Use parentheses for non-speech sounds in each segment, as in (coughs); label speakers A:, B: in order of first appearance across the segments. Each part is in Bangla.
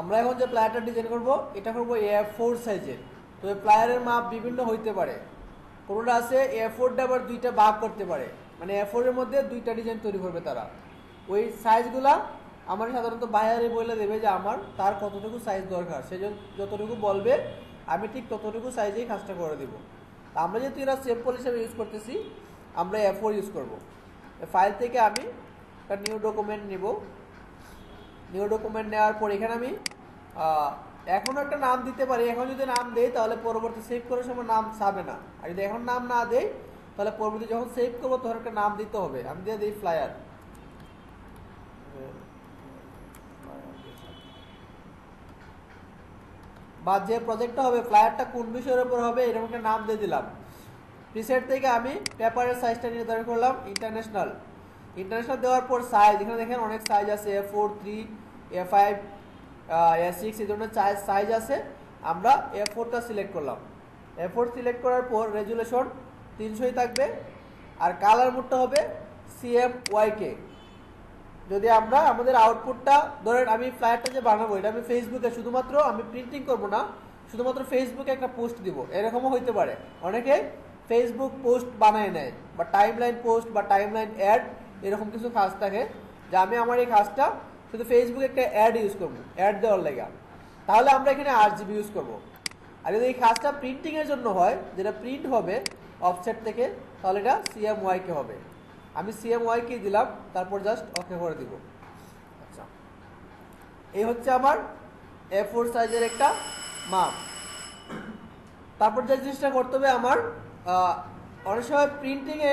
A: আমরা এখন যে প্লায়ারটা ডিজাইন করব, এটা করব এ ফোর সাইজের তো এই প্লায়ারের মাপ বিভিন্ন হইতে পারে। কোনোটা আছে এ ফোরটা আবার দুইটা ভাগ করতে পারে। মানে এ ফোরের মধ্যে দুইটা ডিজাইন তৈরি করবে তারা। ওই সাইজগুলা আমার সাধারণত বাইরে বলে দেবে যে আমার, তার কতটুকু সাইজ দরকার। সে যতটুকু বলবে, আমি ঠিক ততটুকু সাইজেই কাজটা করে দেবো। তা আমরা যেহেতু এরা সেম্পল হিসেবে ইউজ করতেছি, আমরা এ ফোর ইউজ করব। ফাইল থেকে আমি একটা নিউ ডকুমেন্ট নিব। নিউ ডকুমেন্ট নেওয়ার পর এখানে আমি এখনও একটা নাম দিতে পারি। এখন যদি নাম দেই, তাহলে পরবর্তী সেভ করার সময় নাম চাবে না। আর যদি এখন নাম না দেই, তাহলে পরবর্তী যখন সেভ করব, তখন একটা নাম দিতে হবে। আমি দিয়ে দিই ফ্লায়ার বা যে প্রজেক্টটা হবে ফ্লায়ারটা কোন বিষয়ের উপর হবে, এরকম একটা নাম দিয়ে দিলাম। প্রিসেট থেকে আমি পেপারের সাইজটা নির্ধারণ করলাম ইন্টারন্যাশনাল ইন্টারন্যাশনাল দেওয়ার পর সাইজ এখানে দেখেন অনেক সাইজ আছে A four three A five six এই ধরনের সাইজ আছে। আমরা এ ফোরটা সিলেক্ট করলাম। এ ফোর সিলেক্ট করার পর রেজুলেশন তিনশোই থাকবে। আর কালার মোডটা হবে সিএম ওয়াইকে যদি আমরা আমাদের আউটপুটটা ধরেন আমি ফ্লায়ারটা যে বানাবো, এটা আমি ফেসবুকে শুধুমাত্র আমি প্রিন্টিং করব না, শুধুমাত্র ফেসবুকে একটা পোস্ট দিব। এরকমও হইতে পারে। অনেকে ফেসবুক পোস্ট বানায় নেয়, বা টাইমলাইন পোস্ট বা টাইমলাইন অ্যাড এরকম কিছু কাজ থাকে, যে আমি আমার এই কাজটা শুধু ফেসবুকে একটা অ্যাড ইউজ করব অ্যাড দেওয়ার লেগা। তাহলে আমরা এখানে আট জিবি ইউজ করব। আর যদি এই কাজটা প্রিন্টিংয়ের জন্য হয়, যেটা প্রিন্ট হবে অফসেট থেকে, তাহলে এটা সিএম ওয়াইকে হবে। আমি সিএম ওয়াইকে দিলাম, তারপর জাস্ট ওকে করে দিব। আচ্ছা। এই হচ্ছে আমার এ ফোর সাইজের একটা মাপ। তারপর যে জিনিসটা করতে হবে আমার অনেক সময় প্রিন্টিংয়ে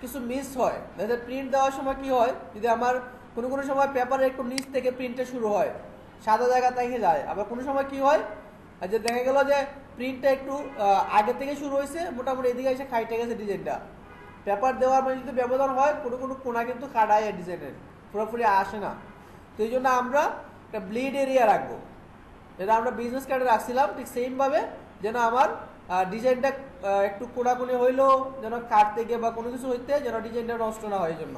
A: কিছু মিস হয়। প্রিন্ট দেওয়ার সময় কি হয়, যদি আমার কোনো কোনো সময় পেপারে একটু নিচ থেকে প্রিন্টে শুরু হয়। সাদা জায়গা থেকে যায় আবার কোনো সময় কি হয়? যে দেখা গেল যে প্রিন্টটা একটু আগে থেকে শুরু হয়েছে, মোটামুটি এদিকে এসে খাইটে গেছে ডিজাইনটা পেপার দেওয়ার মানে যদি ব্যবধান হয়, কোনো কোনো কোনা কিন্তু কাটায় ডিজাইনের পুরোপুরি আসে না। তো এই জন্য আমরা একটা ব্লিড এরিয়া রাখব। যেটা আমরা বিজনেস কার্ডে রাখছিলাম, ঠিক সেমভাবে যেন আমার ডিজাইনটা একটু কোনাকুনি হইলেও যেন কাটতে গিয়ে বা কোনো কিছু হইতে যেন ডিজাইনটা নষ্ট না হয় জন্য।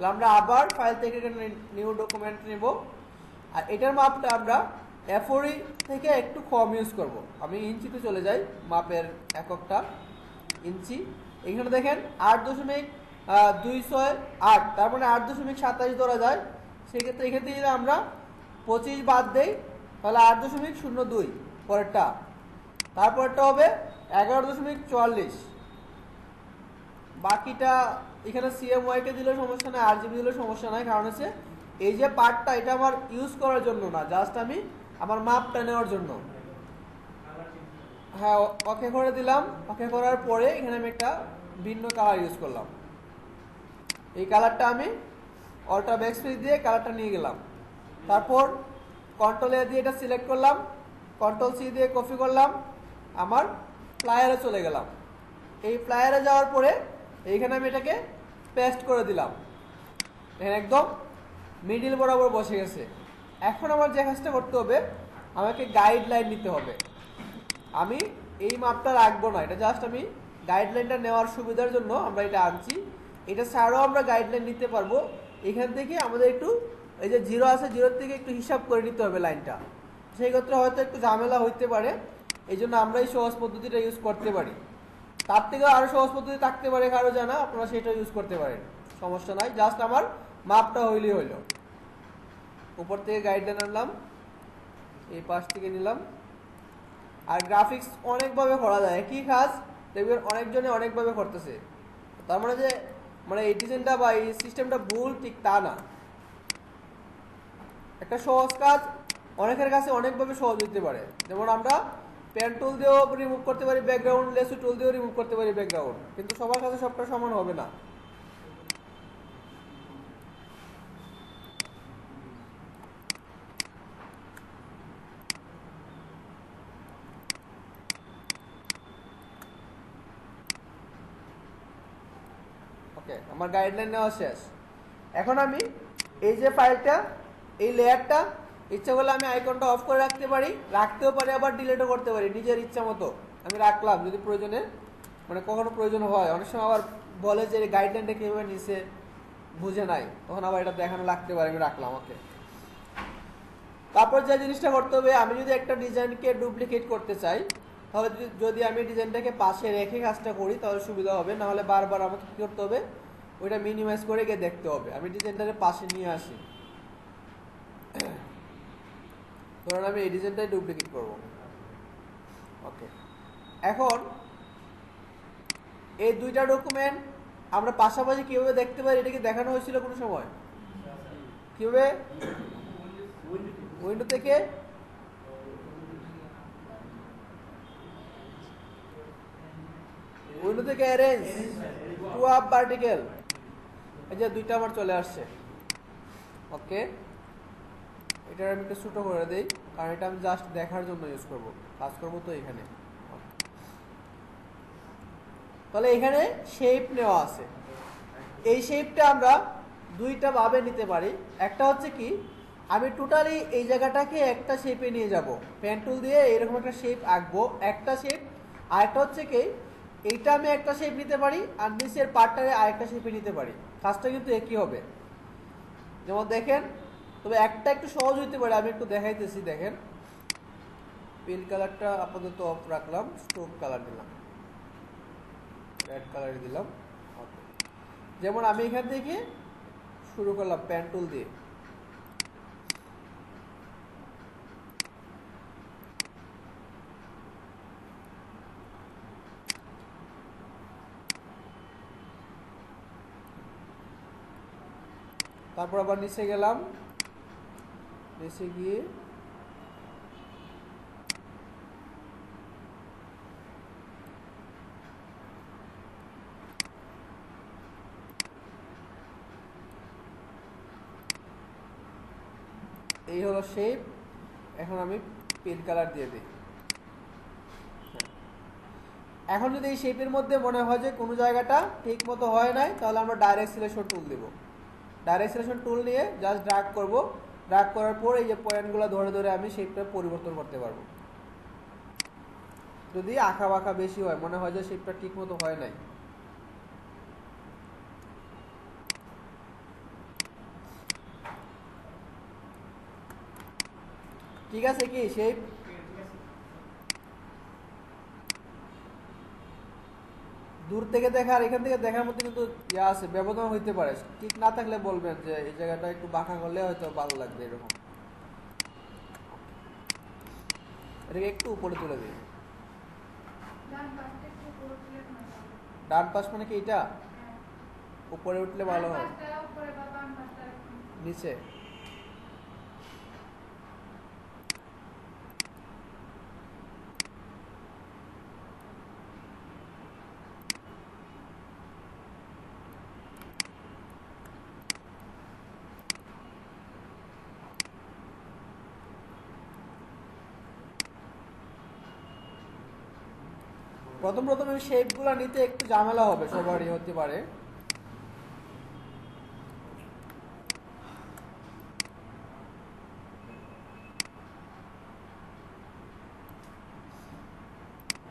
A: তাহলে আমরা আবার ফাইল থেকে নিউ ডকুমেন্ট নেব। আর এটার মাপটা আমরা এফোরি থেকে একটু কম ইউজ করব। আমি ইঞ্চিতে চলে যাই, মাপের এককটা ইঞ্চি। এখানে দেখেন আট দশমিক দুই ছয় আট, তার মানে আট দশমিক সাতাশ ধরা যায়। সেক্ষেত্রে এখান থেকে যদি আমরা পঁচিশ বাদ দেই, তাহলে আট দশমিক শূন্য দুই, পরেরটা। তারপরটা হবে এগারো দশমিক চুয়াল্লিশ। বাকিটা এখানে সিএমওয়াইকে দিলেও সমস্যা নাই আর জিবি দিলেও সমস্যা নাই, কারণ হচ্ছে এই যে পার্টটা এটা আমার ইউজ করার জন্য না জাস্ট আমি আমার মাপটা নেওয়ার জন্য। হ্যাঁ ওকে করে দিলাম ওকে করার পরে এখানে আমি একটা ভিন্ন কালার ইউজ করলাম। এই কালারটা আমি অল্টা ব্যাকস্পেস দিয়ে কালারটা নিয়ে গেলাম। তারপর কন্ট্রোল এ দিয়ে এটা সিলেক্ট করলাম কন্ট্রোল সি দিয়ে কপি করলাম, আমার ফ্লায়ারে চলে গেলাম। এই ফ্লায়ারে যাওয়ার পরে এইখানে আমি এটাকে পেস্ট করে দিলাম। এখানে একদম মিডিল বরাবর বসে গেছে। এখন আমার যে কাজটা করতে হবে, আমাকে গাইডলাইন নিতে হবে। আমি এই মাপটা রাখব না, এটা জাস্ট আমি গাইডলাইনটা নেওয়ার সুবিধার জন্য আমরা এটা আনছি। এটা ছাড়াও আমরা গাইডলাইন নিতে পারব। এখান থেকে আমাদের একটু, এই যে জিরো আছে জিরোর থেকে একটু হিসাব করে নিতে হবে লাইনটা সেই ক্ষেত্রে হয়তো একটু ঝামেলা হইতে পারে এই জন্য আমরা এই সহজ পদ্ধতিটা ইউজ করতে পারি। তার থেকে আরও সহজ পদ্ধতি থাকতে পারে, কারও জানা, আপনারা সেটা ইউজ করতে পারেন। সমস্যা নাই জাস্ট আমার মাপটা হইলেই হইল। উপর থেকে গাইডলাইন আনলাম এই পাশ থেকে নিলাম। আর গ্রাফিক্স অনেকভাবে করা যায়, একই কাজ, দেখবেন অনেকজনে অনেকভাবে করতেছে। তার মানে যে মানে এই ডিজাইনটা বা এই সিস্টেমটা ভুল, ঠিক তা না। একটা সহজ কাজ, অনেকের কাছে অনেকভাবে সহজ হতে পারে। যেমন আমরা পেন টুল দিয়েও রিমুভ করতে পারি ব্যাকগ্রাউন্ড লেসু টুল দিয়েও রিমুভ করতে পারি ব্যাকগ্রাউন্ড কিন্তু সবার কাছে সবটা সমান হবে না। ওকে আমার গাইডলাইন নেওয়া শেষ। এখন আমি এই যে ফাইলটা এই লেয়ারটা ইচ্ছা করলে আমি আইকনটা অফ করে রাখতে পারি, রাখতেও পারি, আবার ডিলেটও করতে পারি, নিজের ইচ্ছা মতো। আমি রাখলাম, যদি প্রয়োজনে মানে কখনো প্রয়োজন হয়। অনেক সময় আবার বলে যে গাইডলাইনটা কীভাবে নিছে? বুঝে নাই। তখন আবার এটা দেখানো লাগতে পারে, আমি রাখলাম, ওকে। তারপর যে জিনিসটা করতে হবে, আমি যদি একটা ডিজাইনকে ডুপ্লিকেট করতে চাই তাহলে যদি- আমি ডিজাইনটাকে পাশে রেখে কাজটা করি, তাহলে সুবিধা হবে। নাহলে বারবার আমাকে কী করতে হবে? ওইটা মিনিমাইজ করে গিয়ে দেখতে হবে। আমি ডিজাইনটাকে পাশে নিয়ে আসি। ধরুন আমি এই ডিজাইনটাই ডুপ্লিকেট করব। ওকে এখন, এই দুইটা ডকুমেন্ট আমরা পাশাপাশি কীভাবে দেখতে পারি? এটা কি দেখানো হয়েছিল কোনো সময়? কীভাবে? উইন্ডো থেকে? উইন্ডো থেকে অ্যারেঞ্জ টু আপ পার্টিকেল যে দুইটা আমার চলে আসছে। ওকে এটা আমি একটু ছোটো করে দিই। কারণ এটা আমি জাস্ট দেখার জন্য ইউজ করব। কাজ করব তো এখানে। তাহলে এখানে শেপ নেওয়া আছে। এই শেপটা আমরা দুইটা ভাবে নিতে পারি। একটা হচ্ছে কি, আমি টোটালি এই জায়গাটাকে একটা শেপে নিয়ে যাব। পেন টুল দিয়ে এরকম একটা শেপ আঁকবো, একটা শেপ আর একটা হচ্ছে কি, এইটা আমি একটা শেপ নিতে পারি, আর নিচের পার্টটারে আরেকটা শেপে নিতে পারি। কাজটা কিন্তু একই হবে। যেমন দেখেন তবে একটা একটু সহজ হইতে পারে, আমি একটু দেখাইতেছি, দেখেন। পেন কালারটা আপাতত অফ রাখলাম স্টোভ কালার দিলাম রেড কালার দিলাম যেমন আমি এখান থেকে শুরু করলাম প্যান্টুল দিয়ে। তারপর আবার নিচে গেলাম নিচে গিয়ে এই হলো শেপ এখন আমি পেন কালার দিয়ে দিই। এখন যদি এই শেপের মধ্যে মনে হয় যে কোনো জায়গাটা ঠিক মতো হয় নাই, তাহলে আমরা ডাইরেক্ট সিলেকশন টুল দেব। ডাইরেক্ট সিলেকশন টুল নিয়ে জাস্ট ড্রাগ করব। ড্রাগ করার পর এই যে পয়েন্টগুলো ধরে ধরে আমি শেপটা পরিবর্তন করতে পারব। যদি আঁকা বাঁকা বেশি হয়, মনে হয় যে শেপটা ঠিক মতো হয় নাই। ঠিক আছে কি? শেপ দূর থেকে দেখা আর এখান থেকে দেখার মধ্যে কিন্তু ইয়া আছে ব্যবধান হইতে পারে। ঠিক না থাকলে বলবেন যে এই জায়গাটা একটু বাঁকা করলে হয়তো ভালো লাগবে এরকম। এটাকে একটু উপরে তুলে দিই। ডান পাশ মানে কি এটা? উপরে উঠলে ভালো হয়। নিচে? প্রথম প্রথম এই শেপগুলো নিতে একটু ঝামেলা হবে, সবারই হতে পারে।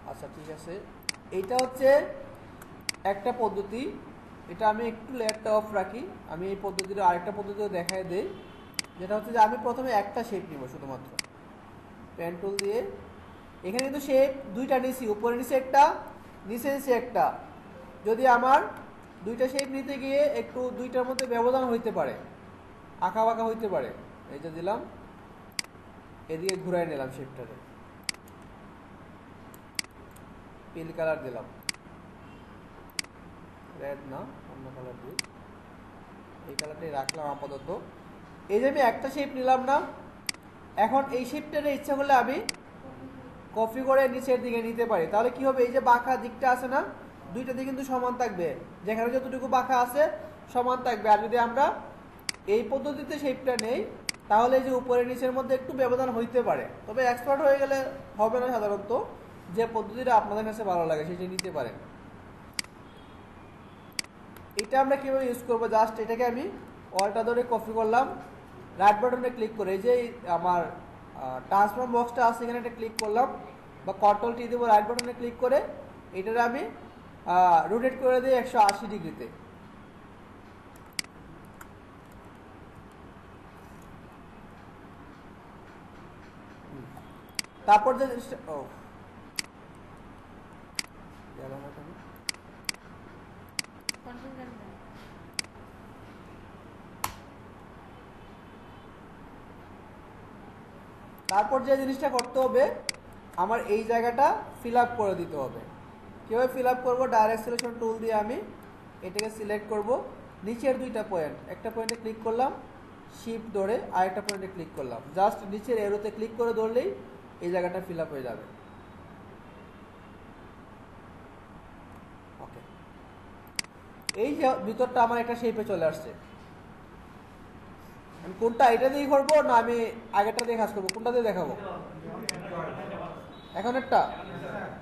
A: আচ্ছা ঠিক আছে। এটা হচ্ছে একটা পদ্ধতি। এটা আমি একটু লেয়ারটা অফ রাখি। আমি এই পদ্ধতিটা আরেকটা পদ্ধতিও দেখায় দেই। যেটা হচ্ছে যে আমি প্রথমে একটা শেপ নিব শুধুমাত্র। পেন দিয়ে এখানে কিন্তু শেপ দুইটা নিছি, উপরে নিচে একটা, নিচে নিচে একটা। যদি আমার দুইটা শেপ নিতে গিয়ে একটু দুইটার মধ্যে ব্যবধান হইতে পারে, আঁকা বাঁকা হইতে পারে এই যে দিলাম এদিকে ঘুরাই নিলাম শেপটাকে পিল কালার দিলাম। রেড না, অন্য কালার দিই। এই কালারটাই রাখলাম আপাতত। এই যে আমি একটা শেপ নিলাম না, এখন এই শেপটার ইচ্ছা করলে আমি কপি করে নিচের দিকে নিতে পারি। তাহলে কি হবে? এই যে বাঁকা দিকটা আছে না, দুইটা দিক কিন্তু সমান থাকবে। যেখানে যতটুকু বাঁকা আছে, সমান থাকবে। আর যদি আমরা এই পদ্ধতিতে শেপটা নেই, তাহলে এই যে উপরে নিচের মধ্যে একটু ব্যবধান হইতে পারে। তবে এক্সপার্ট হয়ে গেলে হবে না সাধারণত। যে পদ্ধতিটা আপনাদের কাছে ভালো লাগে, সেটা নিতে পারেন। এটা আমরা কীভাবে ইউজ করব? জাস্ট এটাকে আমি অলটা ধরে কপি করলাম। রাইট বাটনে ক্লিক করে, এই যে আমার ট্রান্সফর্ম বক্সটা আছে এখানে একটা ক্লিক করলাম, বা কন্ট্রোল টি দেবো রাইট বাটনে ক্লিক করে, এটার আমি রোটেট করে দিই একশো আশি ডিগ্রিতে। তারপর যে তারপর যে জিনিসটা করতে হবে, আমার এই জায়গাটা ফিল আপ করে দিতে হবে। কীভাবে ফিল আপ করব? ডাইরেক্ট সিলেকশন টুল দিয়ে আমি এটাকে সিলেক্ট করব। নিচের দুইটা পয়েন্ট একটা পয়েন্টে ক্লিক করলাম শিপ ধরে আরেকটা পয়েন্টে ক্লিক করলাম। জাস্ট নিচের এরোতে ক্লিক করে ধরলেই এই জায়গাটা ফিল আপ হয়ে যাবে। ওকে এই ভিতরটা আমার একটা শেপে চলে আসছে। আমি কোনটা, এটা দিয়ে করব না আমি আগেরটা দিয়ে কাজ করব? কোনটা দিয়ে দেখাবো? এখন একটা?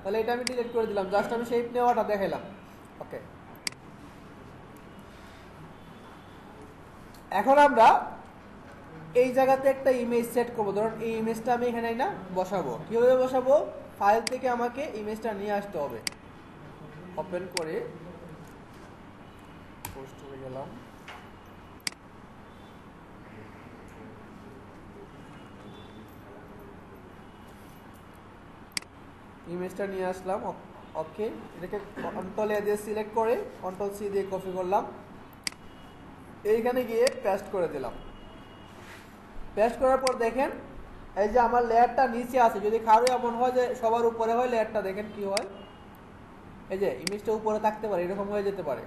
A: তাহলে এটা আমি ডিলিট করে দিলাম জাস্ট আমি শেপ নেওয়াটা দেখাইলাম। ওকে এখন আমরা এই জায়গাতে একটা ইমেজ সেট করব। ধরুন এই ইমেজটা আমি এখানে না বসাবো। কীভাবে বসাবো? ফাইল থেকে আমাকে ইমেজটা নিয়ে আসতে হবে। ওপেন করে পোস্ট হয়ে গেলাম। ইমেজটা নিয়ে আসলাম ওকে এটাকে কন্ট্রোল এ দিয়ে সিলেক্ট করে কন্ট্রোল সি দিয়ে কপি করলাম। এইখানে গিয়ে পেস্ট করে দিলাম। পেস্ট করার পর দেখেন, এই যে আমার লেয়ারটা নিচে আছে, যদি কারও এমন হয় যে সবার উপরে হয় লেয়ারটা দেখেন কি হয়? এই যে ইমেজটা উপরে থাকতে পারে, এরকম হয়ে যেতে পারে।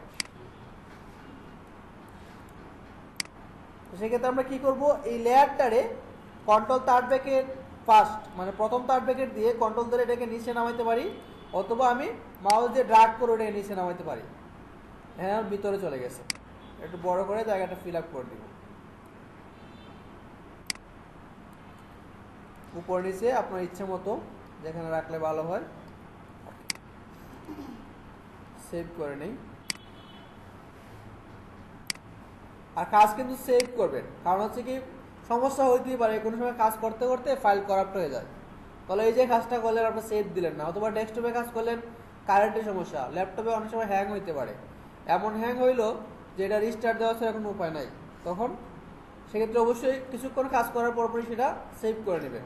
A: সেক্ষেত্রে আমরা কি করব? এই লেয়ারটারে কন্ট্রোল তার ব্যাকেট ফার্স্ট মানে প্রথম তার ব্যাকেট দিয়ে কন্ট্রোল ধরে এটাকে নিচে নামাইতে পারি, অথবা আমি মাউস দিয়ে ড্রাগ করে ওটাকে নিচে নামাইতে পারি। হ্যাঁ ভিতরে চলে গেছে। একটু বড় করে জায়গাটা ফিল আপ করে দিব। উপর নিচে আপনার ইচ্ছে মতো, যেখানে রাখলে ভালো হয়। সেভ করে নেই। আর কাজ কিন্তু সেভ করবেন। কারণ হচ্ছে কি সমস্যা হইতেই পারে, কোনো সময় কাজ করতে করতে ফাইল করাপ্ট হয়ে যায়। তাহলে এই যে কাজটা করলেন, আপনি সেভ দিলেন না, অথবা ডেস্কটপে কাজ করলেন কারেন্টের সমস্যা ল্যাপটপে অনেক সময় হ্যাং হইতে পারে। এমন হ্যাং হইল যে এটা রিস্টার্ট দেওয়া ছাড়া কোনো উপায় নাই। তখন সেক্ষেত্রে অবশ্যই কিছুক্ষণ কাজ করার পরপরই সেটা সেভ করে নেবেন।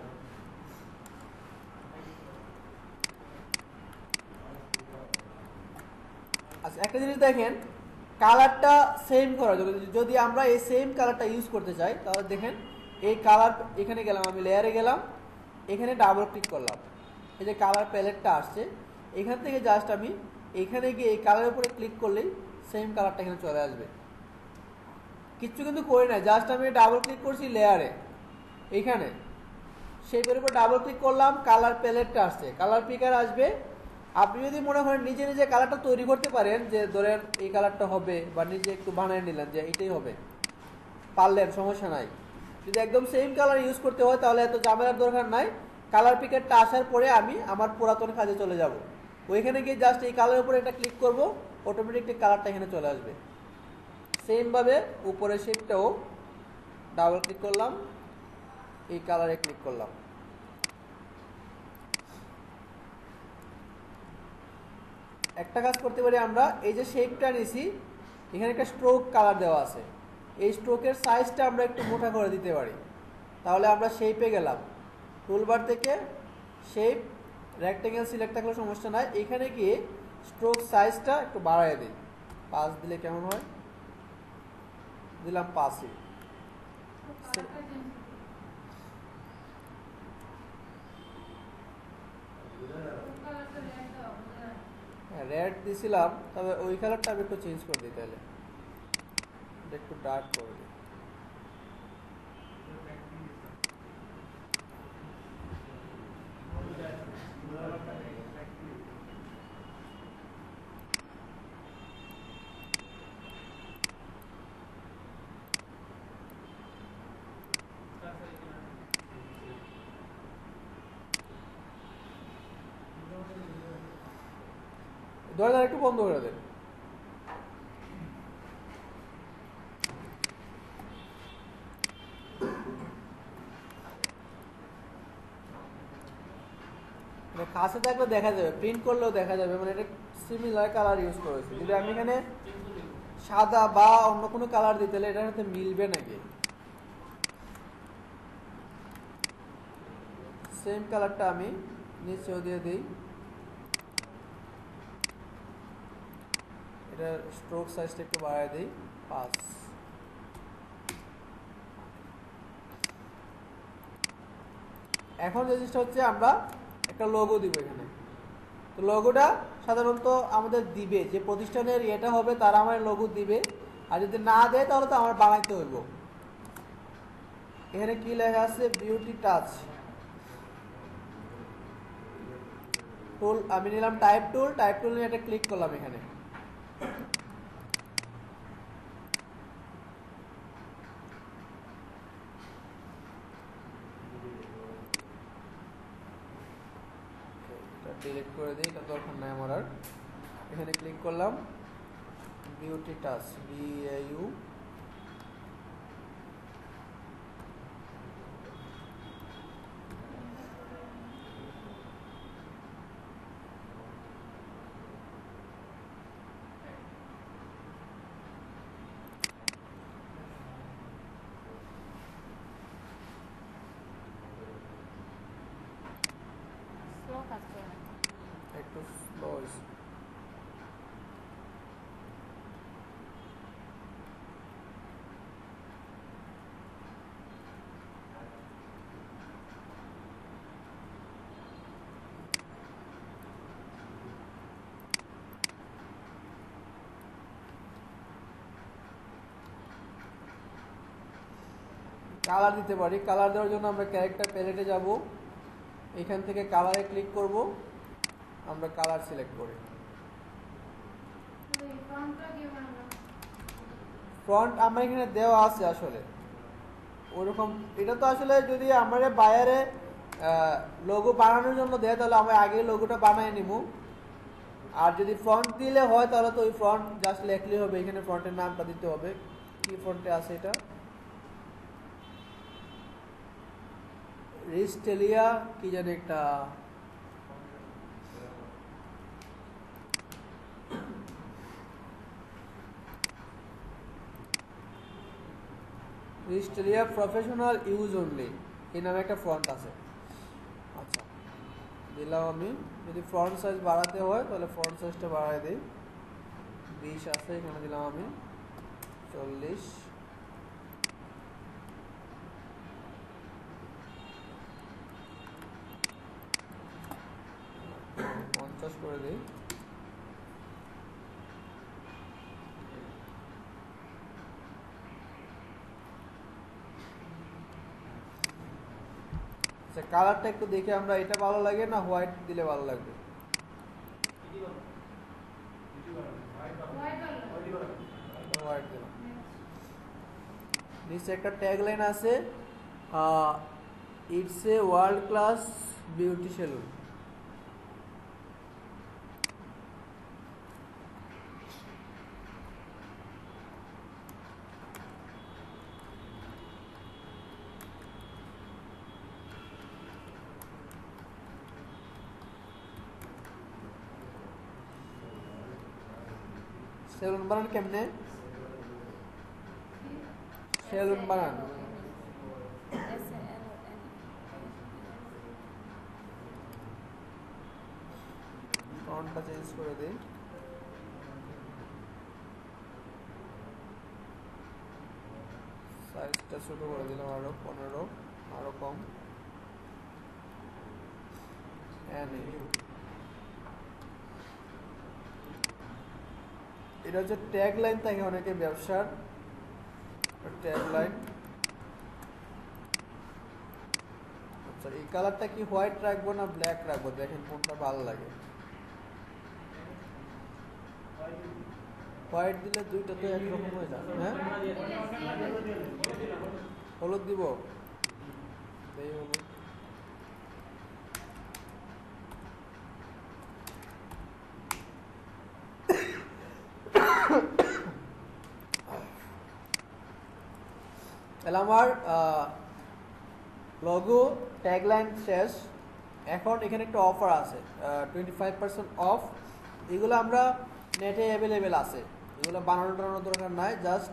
A: আচ্ছা একটা জিনিস দেখেন কালারটা সেম করা যদি আমরা এই সেম কালারটা ইউজ করতে চাই, তাহলে দেখেন এই কালার এখানে গেলাম, আমি লেয়ারে গেলাম, এখানে ডাবল ক্লিক করলাম। এই যে কালার প্যালেটটা আসছে, এখান থেকে জাস্ট আমি এখানে গিয়ে এই কালারের উপরে ক্লিক করলেই সেম কালারটা এখানে চলে আসবে। কিচ্ছু কিন্তু করি না জাস্ট আমি ডাবল ক্লিক করছি লেয়ারে এইখানে শেপের উপর ডাবল ক্লিক করলাম কালার প্যালেটটা আসছে। কালার পিকার আসবে। আপনি যদি মনে করেন নিজে নিজে কালারটা তৈরি করতে পারেন, যে ধরেন এই কালারটা হবে বা নিজে একটু বানিয়ে নিলেন, যে এটাই হবে। পারলেন, সমস্যা নাই। যদি একদম সেম কালার ইউজ করতে হয়, তাহলে এত ঝামেলার দরকার নাই। কালার পিকারটা আসার পরে আমি আমার পুরাতন কাজে চলে যাব। ওইখানে গিয়ে জাস্ট এই কালারের উপরে একটা ক্লিক করব অটোমেটিকলি কালারটা এখানে চলে আসবে। সেমভাবে উপরে শেপটাও ডাবল ক্লিক করলাম, এই কালারে ক্লিক করলাম। একটা কাজ করতে পারি আমরা, এই যে শেপটা নিছি, এখানে একটা স্ট্রোক কালার দেওয়া আছে। এই স্ট্রোকের সাইজটা আমরা একটু মোটা করে দিতে পারি। তাহলে আমরা শেপে গেলাম। টুলবার থেকে শেপ রেক্টেঙ্গেল সিলেক্ট থাকলে সমস্যা নাই। এখানে গিয়ে স্ট্রোক সাইজটা একটু বাড়ায় দিই। পাঁচ দিলে কেমন হয়? দিলাম পাঁচই হ্যাঁ রেড দিছিলাম তবে ওই কালারটা আমি একটু চেঞ্জ করে দিই তাহলে। এটা একটু ডার্ক করে দিই। দরজা একটু বন্ধ করে দেন মানে কাছে থাকলে দেখা যাবে প্রিন্ট করলেও দেখা যাবে মানে এটা সিমিলার কালার ইউজ করেছি। যদি আমি এখানে সাদা বা অন্য কোনো কালার দিতে হলে এটার সাথে মিলবে নাকি? সেম কালারটা আমি নিচেও দিয়ে দিই। এটা স্ট্রোক সাইজটা একটু বাড়ায় দিই, পাঁচ। এখন যে জিনিসটা হচ্ছে আমরা একটা লোগো দিব এখানে। তো লোগোটা সাধারণত আমাদের দিবে, যে প্রতিষ্ঠানের এটা হবে তারা আমার লোগো দিবে। আর যদি না দেয় তাহলে তো আমার বানাইতে হইব। এখানে কি লেখা আছে? বিউটি টাচ টুল আমি নিলাম টাইপ টুল টাইপ টুল নিয়ে এটা ক্লিক করলাম এখানে। ডিলিট করে দিই এটা দরকার নাই আমার আর এখানে ক্লিক করলাম beauty touch B U
B: slow কাজ করে না
A: একটু স্লো হয়েছে কালার দিতে পারি। কালার দেওয়ার জন্য আমরা ক্যারেক্টার প্যালেটে যাব। এখান থেকে কালারে ক্লিক করব। আমরা কালার সিলেক্ট করি। ফ্রন্ট আমার এখানে দেওয়া আছে আসলে। ওরকম এটা তো আসলে যদি আমরা বায়ারে লোগো বানানোর জন্য দেয় তাহলে আমরা আগে লোগোটা বানিয়ে নিব। আর যদি ফ্রন্ট দিলে হয় তাহলে তো ওই ফ্রন্ট জাস্ট লেখলেই হবে। এখানে ফ্রন্টের নামটা দিতে হবে। কি ফ্রন্টে আছে এটা? রিস্টেলিয়া, কি জানি একটা। রিস্টেলিয়া প্রফেশনাল ইউজ অনলি এই নামে একটা ফ্রন্ট আছে। আচ্ছা দিলাম আমি। যদি ফ্রন্ট সাইজ বাড়াতে হয়, তাহলে ফ্রন্ট সাইজটা বাড়াই দিই। বিশ আছে, এখানে দিলাম আমি। চল্লিশ। পঞ্চাশ করে দিই। আচ্ছা কালারটা একটু দেখে আমরা এটা ভালো লাগে না হোয়াইট দিলে ভালো লাগবে? নিচে একটা ট্যাগ লাইন আছে it's a world class beauty salon salon বানান কেমনে? সেলুন বানান। ফন্টটা চেঞ্জ করে দিই। সাইজটা ছোট করে দিলাম আরও পনেরো, আরও কম। And এই। এটা হচ্ছে ট্যাগ লাইন থাকে অনেকে ব্যবসার। ট্যাগ লাইন আচ্ছা এই কালারটা কি হোয়াইট রাখব না ব্ল্যাক রাখব? দেখেন কোনটা ভালো লাগে। হোয়াইট দিলে দুইটা তো একরকম হয়ে যাবে হ্যাঁ? হলুদ দিব? এই হলুদ। তাহলে আমার লগো ট্যাগলাইন শেষ। এখন এখানে একটা অফার আছে টোয়েন্টি ফাইভ পার্সেন্ট অফ এগুলো আমরা নেটে অ্যাভেলেবেল আছে। এগুলো বানানো টানানোর দরকার নাই জাস্ট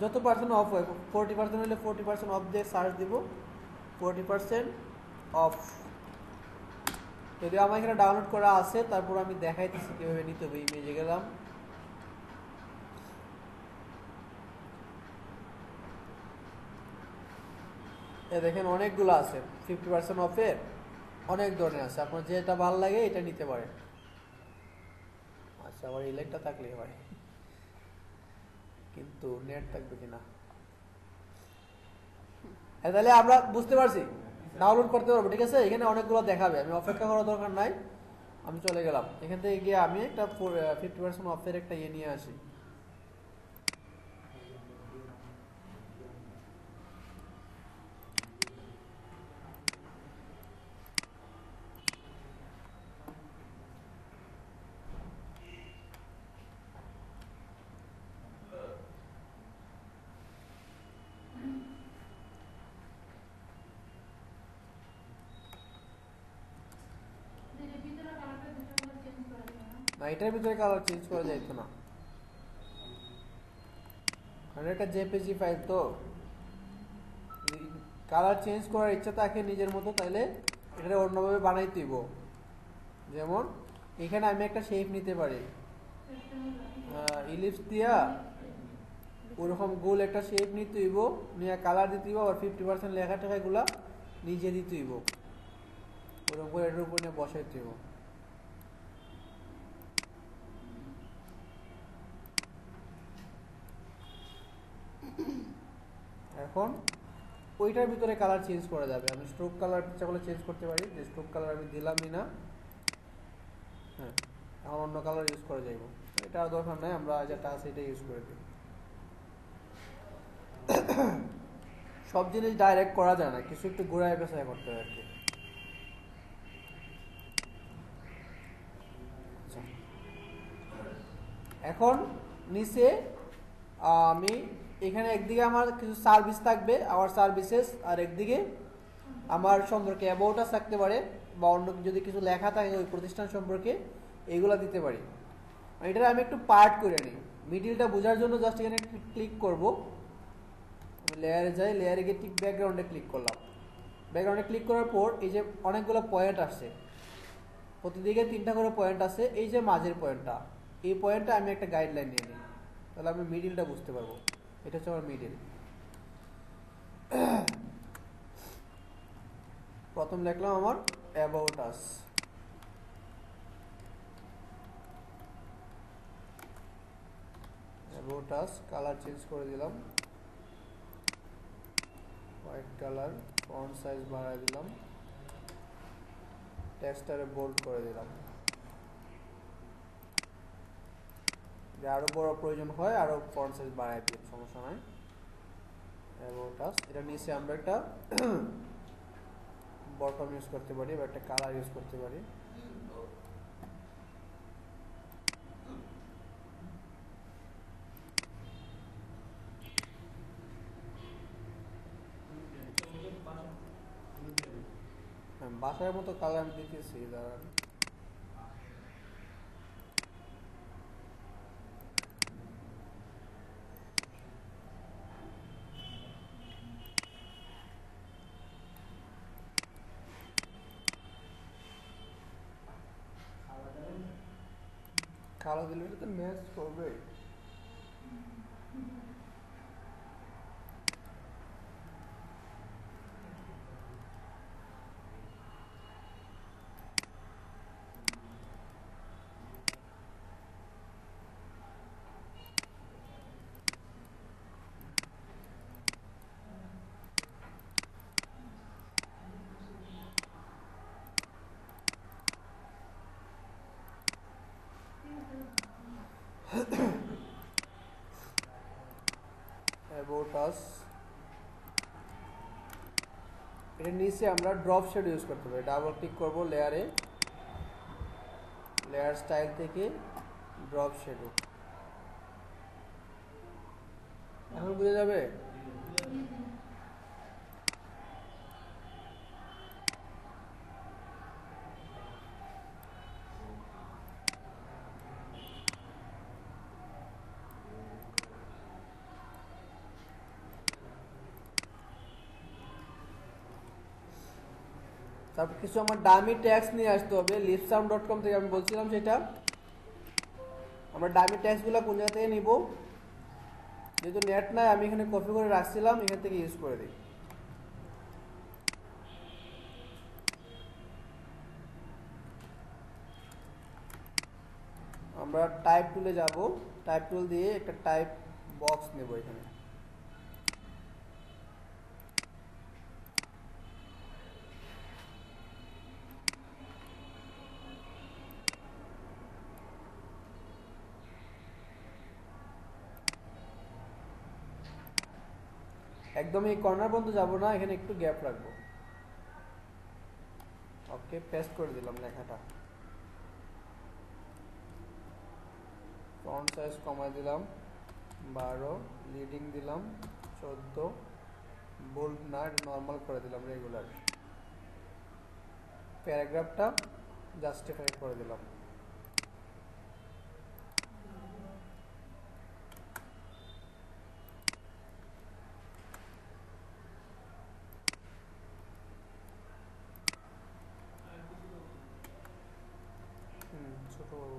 A: যত পার্সেন্ট অফ হয় ফোরটি পার্সেন্ট হলে ফোরটি পার্সেন্ট অফ দিয়ে সার্চ দিব ফোরটি পার্সেন্ট অফ যদি আমার এখানে ডাউনলোড করা আছে, তারপর আমি দেখাইতেছি কীভাবে নিতে হবে ইমেজে গেলাম। দেখেন অনেকগুলো আছে। ফিফটি পার্সেন্ট অফের অনেক ধরনের আছে। আপনার যেটা ভালো লাগে এটা নিতে পারেন। আচ্ছা আবার ইলেকটা থাকলেই হয় কিন্তু নেট থাকবে কিনা? হ্যাঁ, তাহলে আমরা বুঝতে পারছি। ডাউনলোড করতে পারব ঠিক আছে? এখানে অনেকগুলো দেখাবে। আমি অপেক্ষা করার দরকার নাই। আমি চলে গেলাম। এখান থেকে গিয়ে আমি একটা ফিফটি পার্সেন্ট অফের একটা ইয়ে নিয়ে আসি না এটার ভিতরে কালার চেঞ্জ করা যাইতো না। কারণ এটা জেপিজি ফাইল তো। কালার চেঞ্জ করার ইচ্ছা থাকে নিজের মতো তাহলে এটা অন্যভাবে বানাই দিব। যেমন, এখানে আমি একটা শেপ নিতে পারি। ইলিপস দিয়া ওরকম গোল একটা শেপ নিতে হইব, নিয়ে কালার দিতে হইব, আবার ফিফটি পার্সেন্ট লেখা টেখাগুলা নিজে দিতে হইব। ওরকম করে এটার উপর নিয়ে বসাইতে হইব। এখন ওইটার ভিতরে কালার চেঞ্জ করা যাবে। আমি স্ট্রোক কালার করলে চেঞ্জ করতে পারি, যে স্ট্রোক কালার আমি দিলামই না। হ্যাঁ এখন অন্য কালার ইউজ করা যাইব। এটা দরকার নাই, আমরা যেটা আছে এটা ইউজ করে দিই। সব জিনিস ডাইরেক্ট করা যায় না, কিছু একটু ঘোরায় পেশায় করতে হয় আর কি। আচ্ছা। এখন নিচে আমি এখানে একদিকে আমার কিছু সার্ভিস থাকবে আমার সার্ভিসেস আর একদিকে আমার সম্পর্কে অ্যাবাউটাস থাকতে পারে, বা অন্য যদি কিছু লেখা থাকে ওই প্রতিষ্ঠান সম্পর্কে, এগুলো দিতে পারি। এটা আমি একটু পার্ট করে নিই। মিডিলটা বোঝার জন্য জাস্ট এখানে ক্লিক করব। লেয়ারে যাই লেয়ারে গিয়ে ঠিক ব্যাকগ্রাউন্ডে ক্লিক করলাম। ব্যাকগ্রাউন্ডে ক্লিক করার পর এই যে অনেকগুলো পয়েন্ট আসছে। প্রতিদিকে তিনটা করে পয়েন্ট আছে, এই যে মাঝের পয়েন্টটা এই পয়েন্টটা আমি একটা গাইডলাইন নিয়ে নিই। তাহলে আমি মিডিলটা বুঝতে পারব। এটা হচ্ছে আমার মিডিল প্রথম লিখলাম আমার about us about us colour change করে দিলাম। হোয়াইট কালার ফন্ট সাইজ বাড়ায় দিলাম। টেক্সটারে বোল্ড করে দিলাম। আরও বড় প্রয়োজন হয় আরও ফন্ট সাইজ বাড়ায় দিলাম সমস্যা নাই। আস এটা নিচে আমরা একটা (coughs) বটম ইউজ করতে পারি বা একটা কালার ইউজ করতে পারি। হ্যাঁ, বাসার মতো কালার আমি দিতেছি দাঁড়ান। কালো দিলে এটা তো ম্যাচ করবে about us এর নিচে আমরা ড্রপ শেড ইউজ করতে পারি। ডাবল ক্লিক করব লেয়ারে লেয়ার স্টাইল থেকে ড্রপ শেডো এখন বুঝে যাবে? তারপর কিছু আমার ডামি ট্যাক্স নিয়ে আসতে হবে লিপসাম ডট কম থেকে আমি বলছিলাম সেটা। আমরা ডামি ট্যাক্সগুলো কোন জায়গা থেকে নিব? যেহেতু নেট নাই, আমি এখানে কপি করে রাখছিলাম, এখান থেকে ইউজ করে দিই। আমরা টাইপ টুলে যাব। টাইপ টুল দিয়ে একটা টাইপ বক্স নেব এখানে। একদম এই কর্নার পর্যন্ত যাব না, এখানে একটু গ্যাপ রাখব। ওকে পেস্ট করে দিলাম লেখাটা। সাইজ কমাই দিলাম, বারো লিডিং দিলাম, চোদ্দ বোল্ড না নর্মাল করে দিলাম রেগুলার প্যারাগ্রাফটা জাস্টিফাই করে দিলাম হুম ছোট করব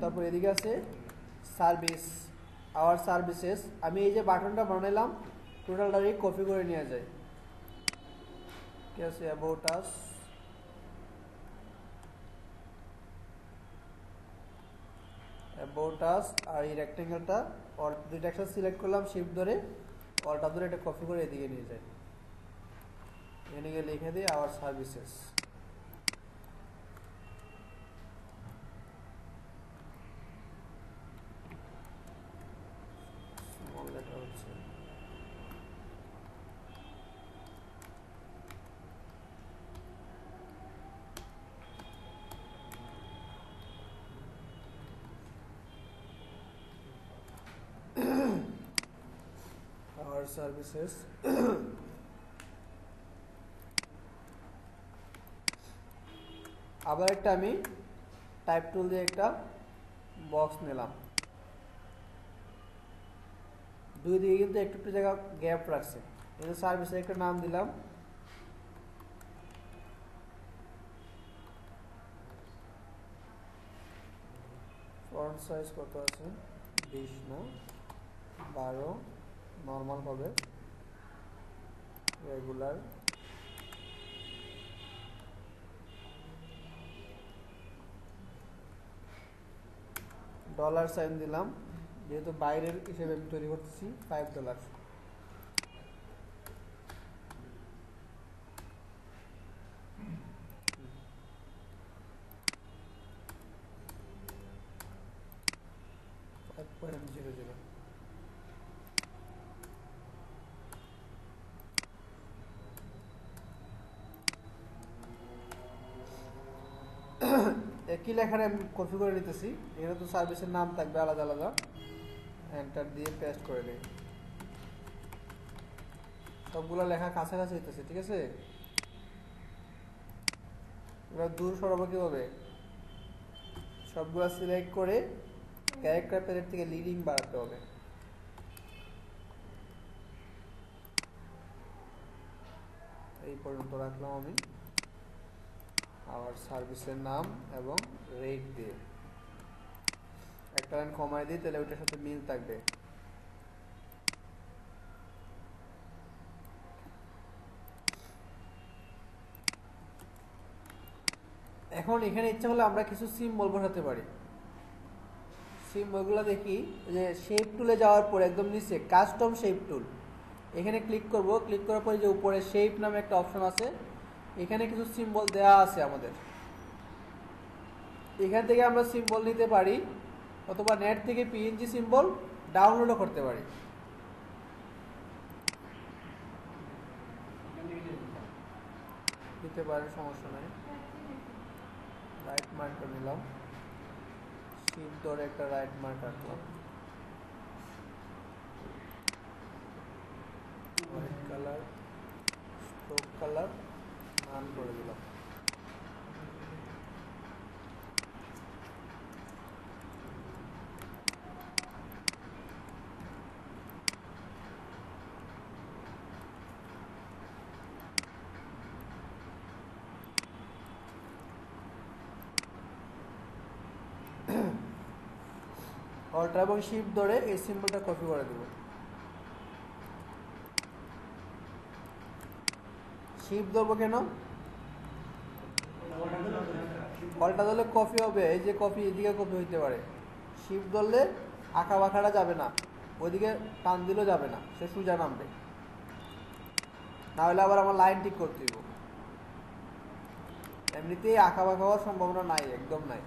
A: তারপর এদিকে আছে সার্ভিস আওয়ার সার্ভিসেস আমি এই যে বাটনটা বানাইলাম টোটালটারই কপি করে নিয়ে যায় ঠিক আছে অ্যাবাউট আস আর এই রেক্টেঙ্গেলটা অল দুইটা একসাথে সিলেক্ট করলাম শিফট ধরে অলটা ধরে এটা কপি করে এদিকে নিয়ে যায় এখানে গিয়ে লিখে দিই আওয়ার সার্ভিসেস স্মল লেটার হচ্ছে our services. আবার একটা আমি টাইপ টুল দিয়ে একটা বক্স নিলাম। দুই দিকে কিন্তু একটু একটু জায়গা গ্যাপ রাখছে। এই সার্ভিসের একটা নাম দিলাম। ফ্রন্ট সাইজ কত আছে? বিশ না? বারো? নর্মাল হবে। রেগুলার ডলার সাইন দিলাম। যেহেতু বাইরের হিসেবে আমি তৈরি করতেছি five dollar point zero zero একই লেখার আমি কপি করে নিতেছি। এখানে তো সার্ভিসের নাম থাকবে আলাদা আলাদা। এন্টার দিয়ে পেস্ট করে নিই। সবগুলো লেখা কাছাকাছি হইতেছে, ঠিক আছে? এবার দূর সরাবো কীভাবে? সবগুলো সিলেক্ট করে ক্যারেক্টার প্যালেট থেকে লিডিং বাড়াতে হবে। এই পর্যন্ত রাখলাম আমি। আবার সার্ভিসের নাম এবং রেট দিয়ে। একটা লাইন কমায় দিই, তাহলে ওইটার সাথে মিল থাকবে। এখন এখানে ইচ্ছা হলে আমরা কিছু সিম্বল বসাতে পারি। সিম্বলগুলো দেখি, যে শেপ টুলে যাওয়ার পর একদম নিচে কাস্টম শেপ টুল এখানে ক্লিক করব ক্লিক করার পরে যে উপরে শেপ নামে একটা অপশন আছে এখানে কিছু সিম্বল দেওয়া আছে আমাদের। এখান থেকে আমরা সিম্বল নিতে পারি, অথবা নেট থেকে পিএনজি সিম্বল ডাউনলোডও করতে পারি। নিতে পারেন সমস্যা নাই। রাইট মার্ক করে নিলাম। শিপ ধরে একটা রাইট মার্ক রাখলাম white colour stroke colour none করে দিলাম। অল্ট্রা এবং শিফট ধরে এই সিম্বলটা কপি করে দেব। শিফট ধরবো কেন? অল্টা ধরলে কপি হবে, এই যে কপি এদিকে কপি হইতে পারে। শিফট ধরলে আঁকা বাঁকাটা যাবে না, ওইদিকে টান দিলেও যাবে না, সে সোজা নামবে। না হলে আবার আমার লাইন ঠিক করতে হইব। এমনিতেই আঁকা বাঁকা হওয়ার সম্ভাবনা নাই, একদম নাই।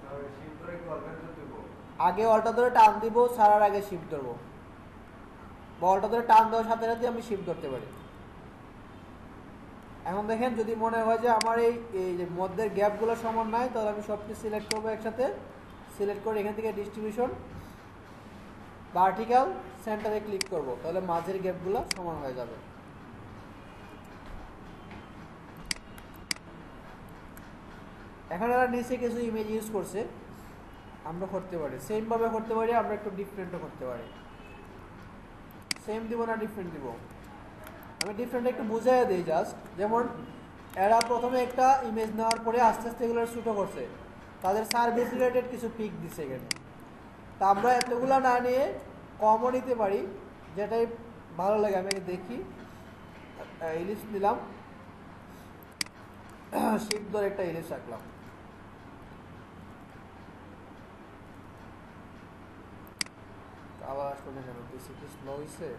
A: আগে অলটা ধরে টান দিব, সারার আগে শিফট ধরবো। বা অলটা ধরে টান দেওয়ার সাথে সাথে আমি শিফট ধরতে পারি। এখন দেখেন যদি মনে হয় যে আমার এই এই যে মধ্যের গ্যাপগুলো সমান নাই, তাহলে আমি সবটি সিলেক্ট করব একসাথে। সিলেক্ট করে এখান থেকে ডিস্ট্রিবিউশন ভার্টিক্যাল সেন্টারে ক্লিক করব। তাহলে মাঝের গ্যাপগুলো সমান হয়ে যাবে। এখন এরা নিচে কিছু ইমেজ ইউজ করছে। আমরা করতে পারি। সেমভাবে করতে পারি, আমরা একটু ডিফারেন্টও করতে পারি। সেম দিব না ডিফারেন্ট দিব? আমি ডিফারেন্ট একটু বুঝাই দিই জাস্ট যেমন, এরা প্রথমে একটা ইমেজ নেওয়ার পরে আস্তে আস্তে এগুলো শ্যুটও করছে। তাদের সার্ভিস রিলেটেড কিছু পিক দিচ্ছে এখানে। তা আমরা এতগুলো না নিয়ে কমও নিতে পারি, যেটাই ভালো লাগে। আমি দেখি। ইলিশ নিলাম শিপ ধরে একটা ইলিশ রাখলাম। আবার আসলো কেন? বেশি কি স্লো হয়েছে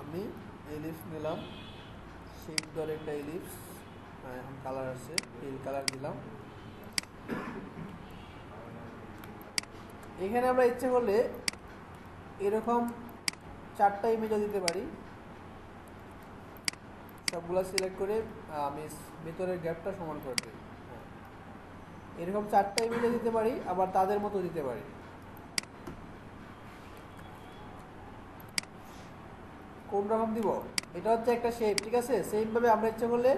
A: আমি এলিপস নিলাম শিপ ধরে একটা এলিপস এখন কালার আছে পিল কালার দিলাম। এখানে আমরা ইচ্ছে করলে এরকম চারটা ইমেজও দিতে পারি। সবগুলো সিলেক্ট করে আমি ভিতরের গ্যাপটা সমান করে দিই। হ্যাঁ। এরকম চারটা ইমেজও দিতে পারি, আবার তাদের মতো দিতে পারি। কোন রকম দিব? এটা হচ্ছে একটা শেপ ঠিক আছে? সেমভাবে আমরা ইচ্ছে করলে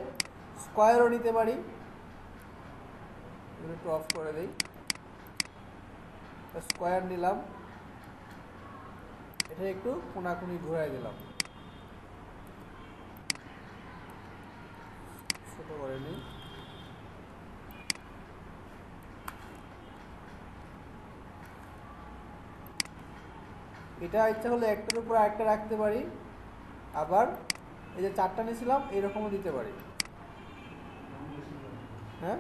A: স্কোয়ারও নিতে পারি। একটু অফ করে দিই। স্কোয়ার নিলাম। এটা একটু কোনাকুনি ঘুরাই দিলাম। ছোট করে নিই। এটা ইচ্ছা হলে একটার উপর একটা রাখতে পারি। আবার এই যে চারটা নিয়েছিলাম, এইরকমও দিতে পারি। হ্যাঁ?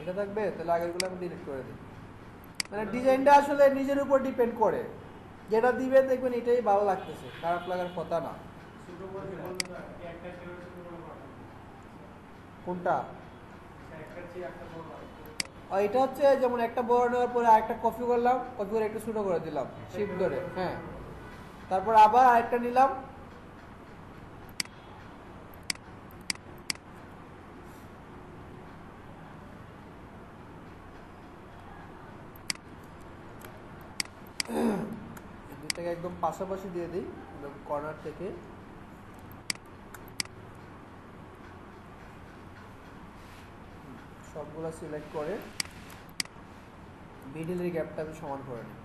A: এটা থাকবে? তাহলে আগেরগুলো আমি ডিলিট করে দিই। মানে ডিজাইনটা আসলে নিজের উপর ডিপেন্ড করে। যেটা দিবে, দেখবেন এটাই ভালো লাগতেছে। খারাপ লাগার কথা না। কোনটা? এটা হচ্ছে যেমন একটা বড় নেওয়ার পরে আরেকটা কপি করলাম কপি করে একটু ছোটো করে দিলাম শিপ ধরে হ্যাঁ। তারপর আবার আরেকটা নিলাম। একদম পাশাপাশি দিয়ে দিই, একদম কর্নার থেকে। সবগুলো সিলেক্ট করে মিডিলের গ্যাপটা আমি সমান করে নিই।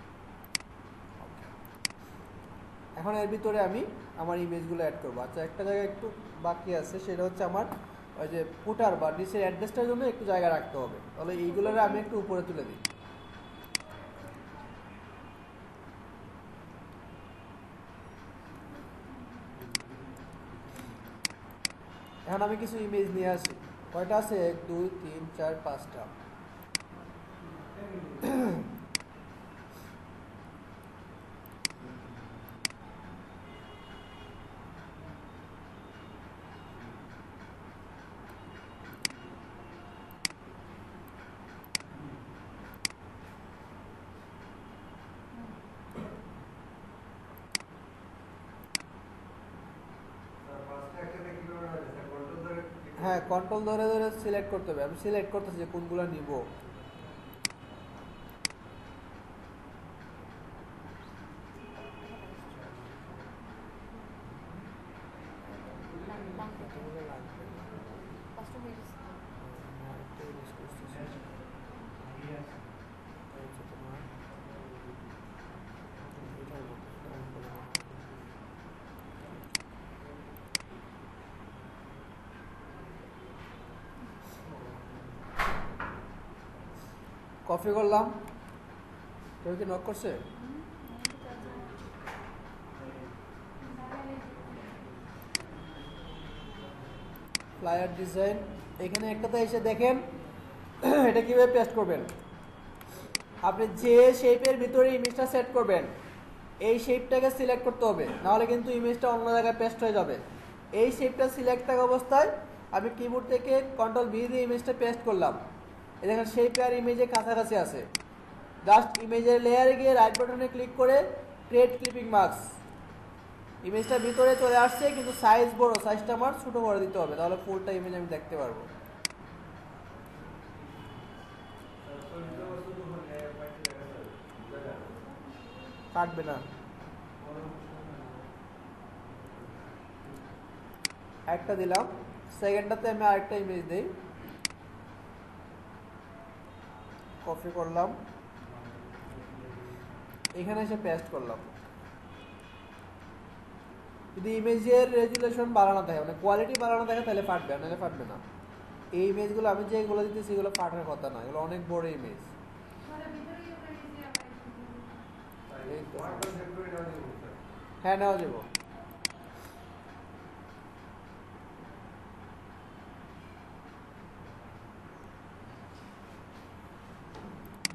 A: এখন এর ভিতরে আমি আমার ইমেজগুলো অ্যাড করব। আচ্ছা একটা জায়গায় একটু বাকি আছে, সেটা হচ্ছে আমার ওই যে ফুটার বা নিচের অ্যাড্রেসটার জন্য একটু জায়গা রাখতে হবে। তাহলে এইগুলোরে আমি একটু উপরে তুলে দিই। এখন আমি কিছু ইমেজ নিয়ে আসি। কয়টা আছে? এক, দুই, তিন, চার, পাঁচটা হ্যাঁ কন্ট্রোল ধরে ধরে সিলেক্ট করতে হবে। আমি সিলেক্ট করতেছি যে কোনগুলো নিব
B: দাম কত কষ্ট হয়ে গেছে
A: কফি করলাম। কেউ কি নক করছে? ফ্লায়ার ডিজাইন এখানে একটাতে এসে দেখেন, এটা কীভাবে পেস্ট করবেন। আপনি যে শেপের ভিতরে ইমেজটা সেট করবেন, এই শেপটাকে সিলেক্ট করতে হবে। নাহলে কিন্তু ইমেজটা অন্য জায়গায় পেস্ট হয়ে যাবে। এই শেপটা সিলেক্ট থাকা অবস্থায় আমি কিবোর্ড থেকে কন্ট্রোল ভি দিয়ে ইমেজটা পেস্ট করলাম। দেখেন শেপ আর ইমেজের কাছাকাছি আছে। জাস্ট ইমেজের লেয়ারে গিয়ে রাইট বাটনে ক্লিক করে ক্রিয়েট ক্লিপিং মার্কস ইমেজটা ভিতরে চলে আসছে, কিন্তু সাইজ বড় সাইজটা আমার ছোট করে দিতে হবে, তাহলে ফুলটা ইমেজ আমি দেখতে পারব। কাটবে না। একটা দিলাম। সেকেন্ডটাতে আমি আরেকটা ইমেজ দিই। কপি করলাম। এখানে এসে পেস্ট করলাম। যদি ইমেজের রেজুলেশন বাড়ানো থাকে মানে কোয়ালিটি বাড়ানো থাকে তাহলে ফাটবে নাহলে ফাটবে না। এই ইমেজগুলো আমি যেগুলো দিতেছি এগুলো ফাটার কথা না এগুলো অনেক বড় ইমেজ হ্যাঁ নেওয়া যাব।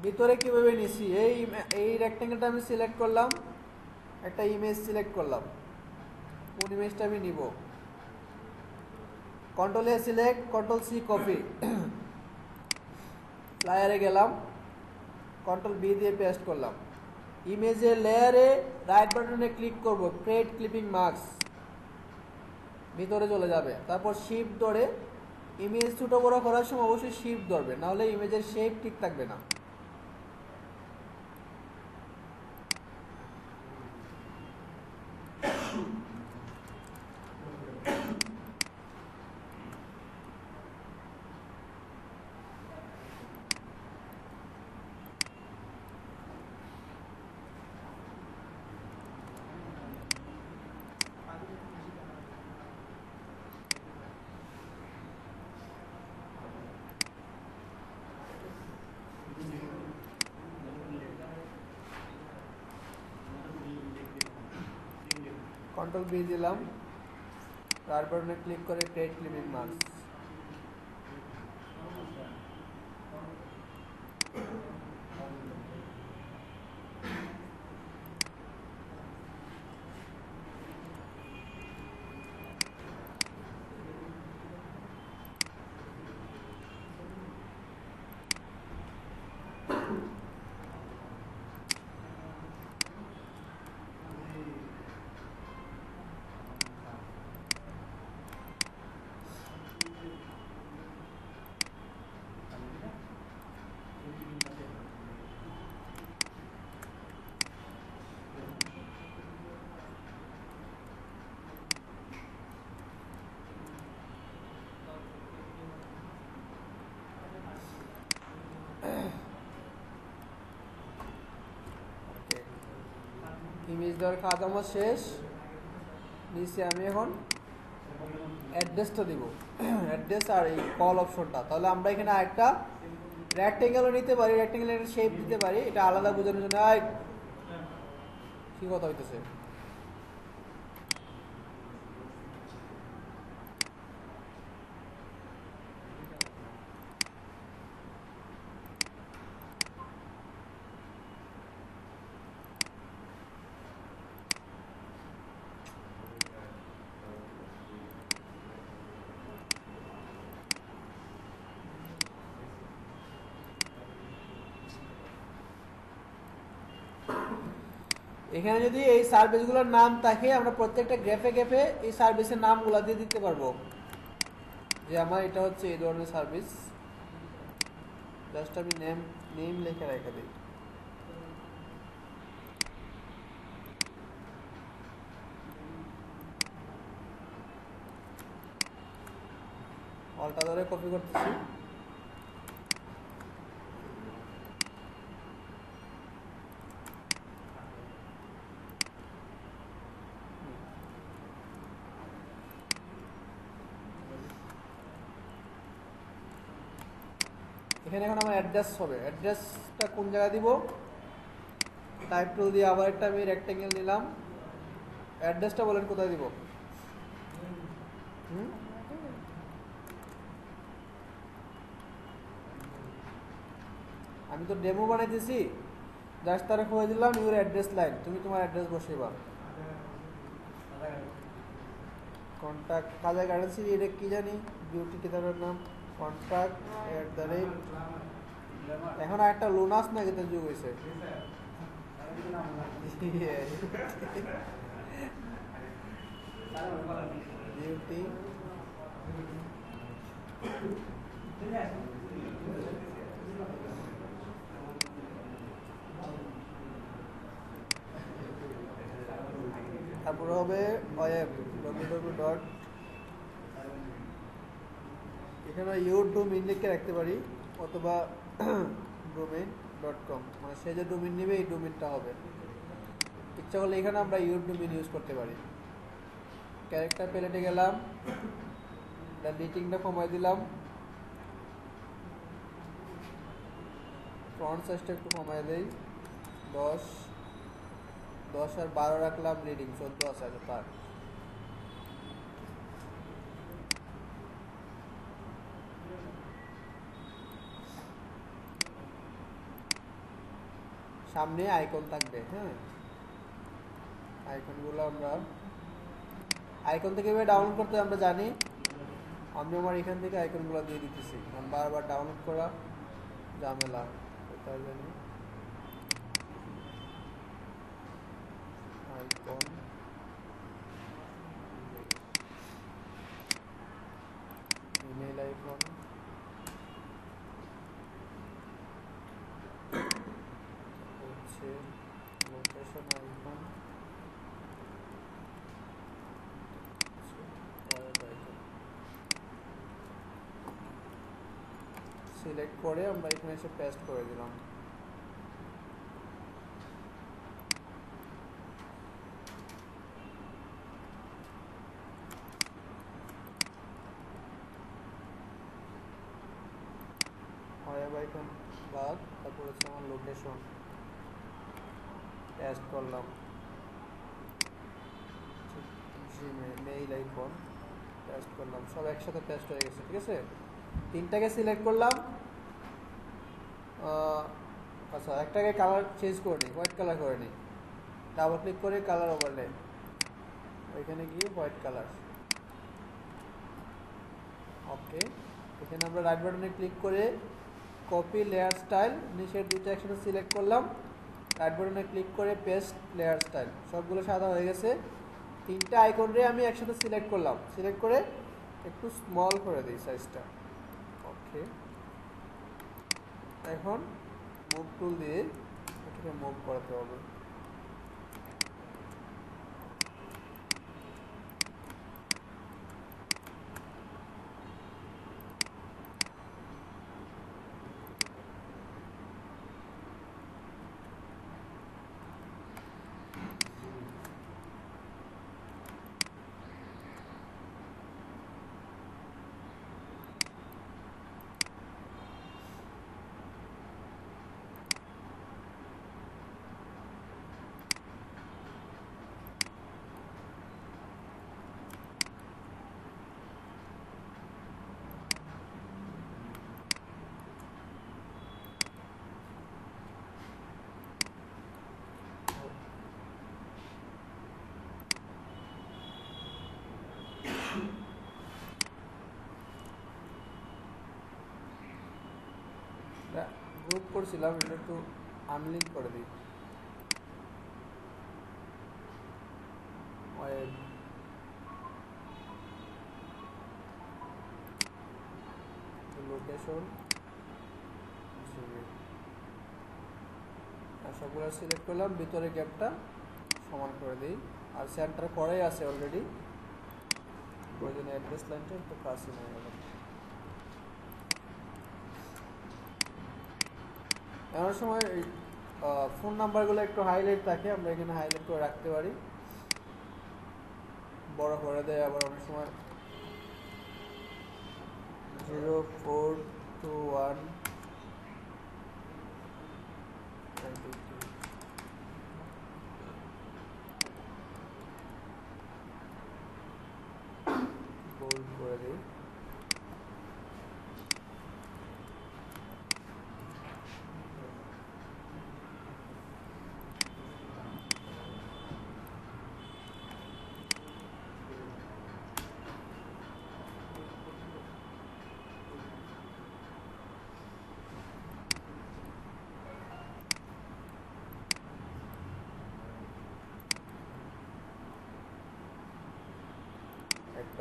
A: ভিতরে কীভাবে নিছি? এই এই রেক্টেঙ্গেলটা আমি সিলেক্ট করলাম। একটা ইমেজ সিলেক্ট করলাম। কোন ইমেজটা আমি নিব? Control A select control C copy লায়ারে গেলাম। কন্ট্রোল বি দিয়ে পেস্ট করলাম। ইমেজের লেয়ারে রাইট বাটনে ক্লিক করব। ক্রিয়েট ক্লিপিং মার্কস ভিতরে চলে যাবে। তারপর শিফট ধরে ইমেজ ছোটো বড়ো করার সময় অবশ্যই শিফট ধরবে। নাহলে ইমেজের শেপ ঠিক থাকবে না। কন্ট্রোল বি দিলাম। তারপর ক্লিক করে ক্রিয়েট ক্লিপিং মার্কস ইমেজ দেওয়ার কাজ আমার শেষ। নিচে আমি এখন অ্যাড্রেসটা দিব। অ্যাড্রেস আর এই কল অপশনটা তাহলে আমরা এখানে একটা রেক্টেঙ্গেলও নিতে পারি রেক্টেঙ্গেলের শেপ দিতে পারি। এটা আলাদা বোঝানোর জন্য কি কথা হইতেছে? এখানে যদি এই সার্ভিসগুলোর নাম থাকে, আমরা প্রত্যেকটা গ্যাপে গ্যাপে এই সার্ভিসের নামগুলো দিয়ে দিতে পারব। যে আমার এটা হচ্ছে এই ধরনের সার্ভিস জাস্ট আমি নেম নেম লিখে রেখে দিই। অলটা ধরে কপি করতেছি। এখানে এখন আমার অ্যাড্রেস হবে। অ্যাড্রেসটা কোন জায়গায় দিব? টাইপ টুল দিয়ে আবার একটা আমি রেক্টেঙ্গেল নিলাম। অ্যাড্রেসটা বলেন কোথায় দিব? আমি তো ডেমো বানাইতেছি। জাস্ট তারা খুঁজে দিলাম ইউর অ্যাড্রেস লাইন তুমি তোমার অ্যাড্রেস বসে বসিবা কন্ট্যাক্ট কাজা গার্ডেন্সি এটা কি জানি? বিউটি কিতাবের নাম। কন্ট্যাক্ট এট দ্য রেট এখন আর একটা লোনাস না কিন্তু যুগ হয়েছে বিউটি তারপরে হবে ওয়েব ডব্লিউ ডট এখানে ইউর ডোমিন লিখে রাখতে পারি, অথবা ডোমেন ডট কম মানে সে যে ডোমিন নেবে, এই ডোমিনটা হবে। ইচ্ছা হলে এখানে আমরা ইউর ডোমিন ইউজ করতে পারি। ক্যারেক্টার প্যালেটে গেলাম তার লিটিংটা কমাই দিলাম। ফ্রন্ট সাইজটা একটু কমাই দেই। দশ দশ আর বারো রাখলাম রিডিং চোদ্দ আছে তার সামনে আইকন থাকবে হ্যাঁ। আইকনগুলো আমরা, আইকন থেকে এভাবে ডাউনলোড করতে আমরা জানি। আমি আমার এখান থেকে আইকনগুলো দিয়ে দিতেছি। কারণ বারবার ডাউনলোড করা ঝামেলা জানি আইকন ইমেল আইকন হচ্ছে লোকেশন আইকন সিলেক্ট করে আমরা এখানে এসে পেস্ট করে দিলাম। বাদ, তারপর হচ্ছে আমার লোকেশন টেস্ট করলাম। টেস্ট করলাম। সব একসাথে টেস্ট হয়ে গেছে, ঠিক আছে? তিনটাকে সিলেক্ট করলাম। আচ্ছা একটাকে কালার চেঞ্জ করে নিই হোয়াইট কালার করে নিই। ডাবল ক্লিক করে কালার ওভারলে ওইখানে গিয়ে হোয়াইট কালার ওকে এখানে আমরা রাইট বাটনে ক্লিক করে কপি লেয়ার স্টাইল নিচের দুইটা একসাথে সিলেক্ট করলাম। রাইট বাটনে ক্লিক করে পেস্ট লেয়ার স্টাইল সবগুলো সাদা হয়ে গেছে। তিনটা আইকনরে আমি একসাথে সিলেক্ট করলাম। সিলেক্ট করে একটু স্মল করে দিই সাইজটা ওকে এখন মুভ টুল দিয়ে এটাকে মুভ করাতে হবে। গ্রুপ করছিলাম, এটা একটু আনলিঙ্ক করে দিই। লোকেশন সবগুলো সিলেক্ট করলাম, ভিতরে গ্যাপটা সমান করে দিই। আর সেন্টার করাই আছে অলরেডি ওই জন্য অ্যাড্রেস লাইনটা একটু কাছে নিয়ে গেলাম এমন সময় ফোন নাম্বারগুলো একটু হাইলাইট থাকে, আমরা এখানে হাইলাইট করে রাখতে পারি। বড় করে দেয় আবার অনেক সময়। Zero four two one bold করে দিই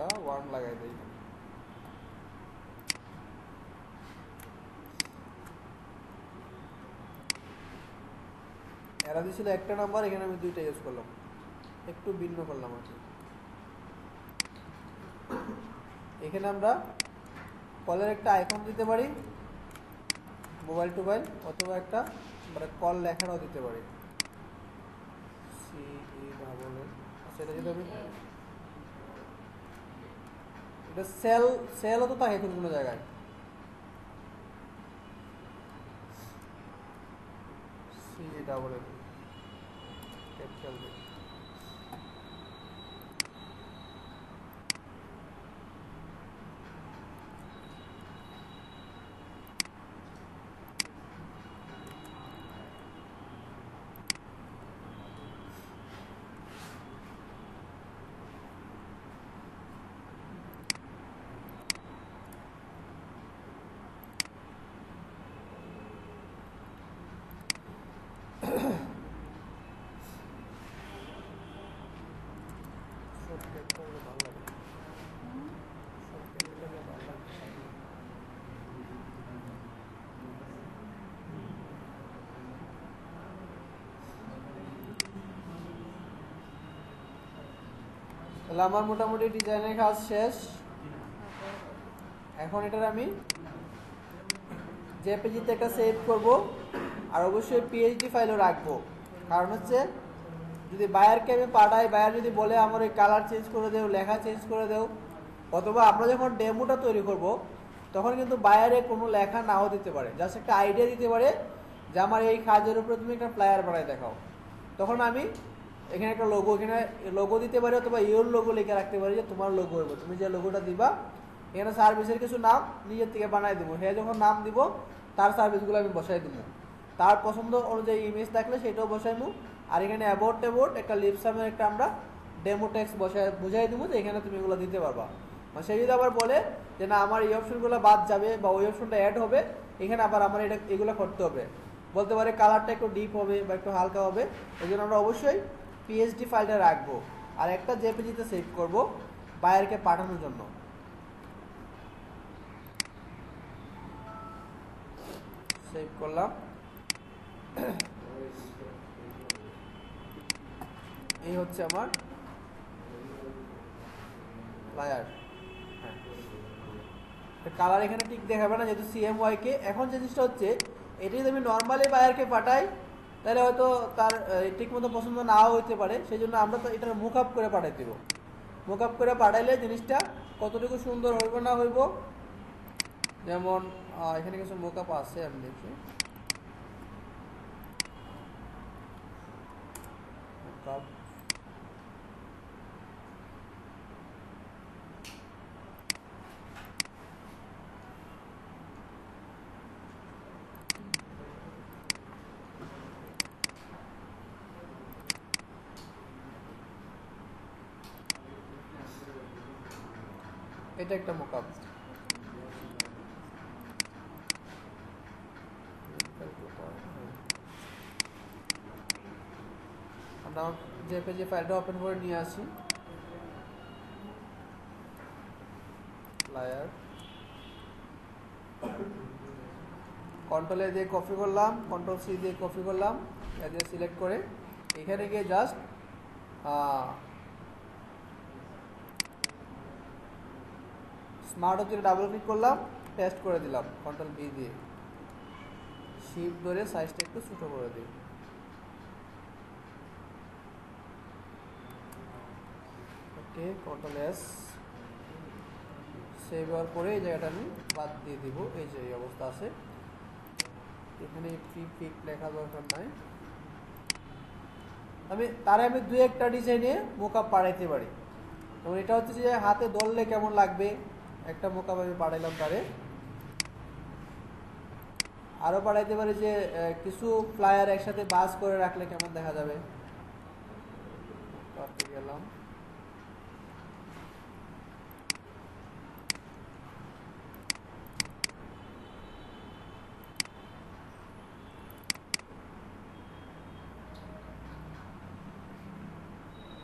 A: একটা ওয়ান লাগাই দিই। এরা দিয়েছিল একটা নাম্বার এখানে আমি দুইটা ইউজ করলাম। একটু ভিন্ন করলাম আর এখানে আমরা কলের একটা আইকন দিতে পারি মোবাইল টোবাইল অথবা একটা মানে কল লেখারও দিতে পারি। সি ই ভাবলে সেটা যদি আমি এটা সেল সেলও তো থাকে কোন কোনো জায়গায় C double capital B shortcut করলে ভালো লাগে শর্টকাট করলে ভালো লাগে তাহলে আমার মোটামুটি ডিজাইনের কাজ শেষ। এখন এটার আমি জেপিজিতে একটা সেভ করব আর অবশ্যই পিএইচডি ফাইলও রাখব। কারণ হচ্ছে, যদি বায়ারকে আমি পাঠাই বায়ার যদি বলে আমার ওই কালার চেঞ্জ করে দেও, লেখা চেঞ্জ করে দেও, অথবা আমরা যখন ডেমোটা তৈরি করব, তখন কিন্তু বায়ারে কোনো লেখা নাও দিতে পারে। জাস্ট একটা আইডিয়া দিতে পারে যে, আমার এই কাজের উপরে তুমি একটা ফ্লায়ার বানাই দেখাও। তখন আমি এখানে একটা লোগো এখানে লোগো দিতে পারি অথবা ইউর লোগো লিখে রাখতে পারি যে তোমার লোগো হইব তুমি যে লোগোটা দিবা, এখানে সার্ভিসের কিছু নাম নিজের থেকে বানাই দেবো। সে যখন নাম দিব, তার সার্ভিসগুলো আমি বসাই দেবো। তার পছন্দ অনুযায়ী ইমেজ থাকলে সেটাও বসাইমু আর এখানে অ্যাবোর্ড টেবোর্ড একটা লিপসামের একটা আমরা ডেমো টেক্স বসাই বুঝাই দেবো যে এখানে তুমি এগুলো দিতে পারবা। মানে সে যদি আবার বলে যে না, আমার এই অপশনগুলো বাদ যাবে বা ওই অপশনটা অ্যাড হবে, এখানে আবার আমার এটা, এগুলো করতে হবে। বলতে পারে কালারটা একটু ডিপ হবে বা একটু হালকা হবে এই জন্য আমরা অবশ্যই পিএইচডি ফাইলটা রাখব আর একটা জেপিজিতে সেভ করব বায়ারকে পাঠানোর জন্য। সেভ করলাম। এই হচ্ছে আমার ফ্লায়ার কালার এখানে ঠিক দেখাবে না, যেহেতু সিএমওয়াই কে এখন যে জিনিসটা হচ্ছে, এটি যদি আমি নর্মালি বায়ারকে পাঠাই তাহলে হয়তো তার ঠিক মতো পছন্দ নাও হইতে পারে সেই জন্য আমরা তো এটা মুখ আপ করে পাঠাই দেবো। মুখ আপ করে পাঠাইলে জিনিসটা কতটুকু সুন্দর হইব না হইব, যেমন এখানে কিছু মুখ আপ আছে, আমি দেখি। mock-up এটা একটা মোকাব আমরা জেপিজি ফাইলটা ওপেন করে নিয়ে আসি। লায়ার কন্ট্রোলে দিয়ে কপি করলাম কন্ট্রোল সি দিয়ে কপি করলাম এটা দিয়ে সিলেক্ট করে এখানে গিয়ে জাস্ট স্মার্ট অবজেক্টে ডাবল ক্লিক করলাম টেস্ট করে দিলাম কন্ট্রোল বি দিয়ে। শিপ ধরে সাইজটা একটু ছোটো করে দিই। ওকে কন্ট্রোল এস সেভ হওয়ার পরে এই জায়গাটা আমি বাদ দিয়ে দিব, এই যে এই অবস্থা আছে। এখানে ফ্রি পিক লেখা দরকার নাই। আমি, তারে আমি দু একটা ডিজাইনে মোকাপ পাড়াইতে পারি। এবং এটা হচ্ছে যে হাতে ধরলে কেমন লাগবে? একটা মোকাপ আমি পাঠাইলাম তারে। আরও পাঠাইতে পারি যে কিছু ফ্লায়ার একসাথে বাস করে রাখলে কেমন দেখা যাবে? গেলাম।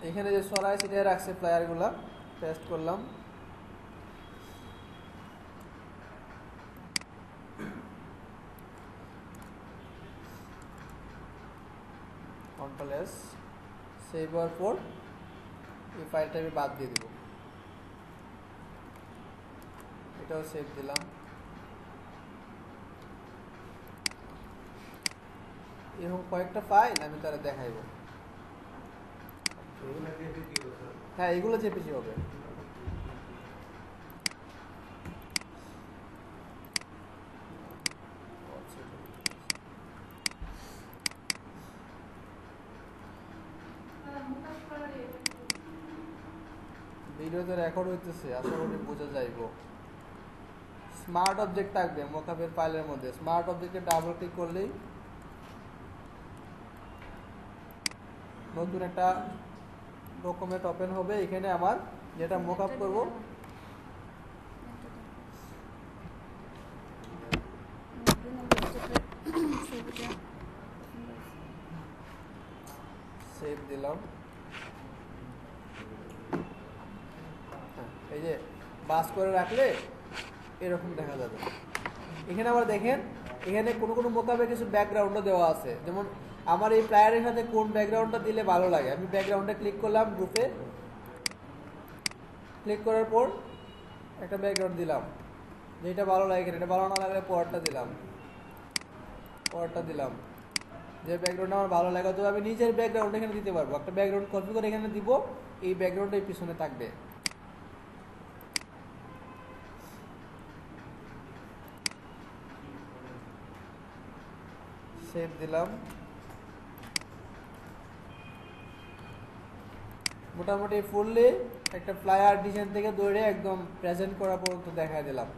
A: এখানে যে সরাই সিটে রাখছে ফ্লায়ারগুলা টেস্ট করলাম। এস সেভ হওয়ার পর এই ফাইলটা আমি বাদ দিয়ে দেব। এটাও সেভ দিলাম। এরকম কয়েকটা ফাইল আমি তারা দেখাইব। হ্যাঁ এগুলো চেপেছি হবে। রেকর্ড হইতেছে, আশা করি বোঝা যাইব। স্মার্ট অবজেক্ট থাকবে, মোকাবের ফাইলের মধ্যে। স্মার্ট অবজেক্টে ডাবল ক্লিক করলেই নতুন একটা ডকুমেন্ট ওপেন হবে। এখানে আমার যেটা মোকআপ করব সেভ দিলাম হ্যাঁ, এই যে বাস করে রাখলে এরকম দেখা যাবে। এখানে আবার দেখেন, এখানে কোনো কোনো মোকাবে কিছু ব্যাকগ্রাউন্ডও দেওয়া আছে। যেমন আমার এই প্লায়ারের সাথে কোন ব্যাকগ্রাউন্ডটা দিলে ভালো লাগে? আমি ব্যাকগ্রাউন্ডে ক্লিক করলাম গ্রুপে ক্লিক করার পর একটা ব্যাকগ্রাউন্ড দিলাম। যেটা ভালো লাগে এটা ভালো না লাগলে পরটা দিলাম। পরটা দিলাম। যে ব্যাকগ্রাউন্ড আমার ভালো লাগে তবে আমি নিজের ব্যাকগ্রাউন্ড এখানে দিতে পারব। একটা ব্যাকগ্রাউন্ড কপি করে এখানে দিব, এই ব্যাকগ্রাউন্ডের পিছনে থাকবে। সেভ দিলাম। মোটামুটি ফুললি একটা ফ্লায়ার ডিজাইন থেকে দৌড়ে একদম প্রেজেন্ট করা পর্যন্ত দেখা দিলাম।